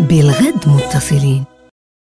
بالغد متصلين.